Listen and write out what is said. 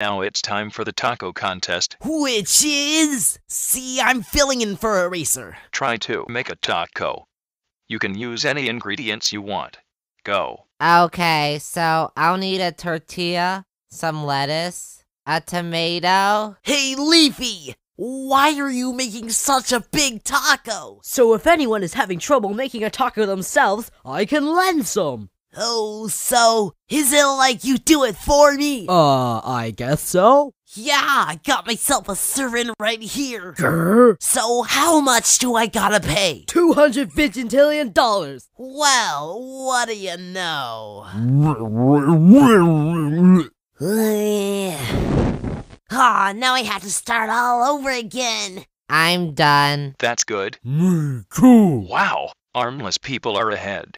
Now it's time for the taco contest. Which is. See, I'm filling in for Eraser. Try to make a taco. You can use any ingredients you want. Go. Okay, so I'll need a tortilla, some lettuce, a tomato. Hey, Leafy! Why are you making such a big taco? So if anyone is having trouble making a taco themselves, I can lend some. Oh, so is it like you do it for me? Uh, I guess so. Yeah, I got myself a servant right here. Grr. So how much do I gotta pay? Two hundred fifty dollars. Well, what do you know? Ah, now I have to start all over again. I'm done. That's good. Me cool. Wow, armless people are ahead.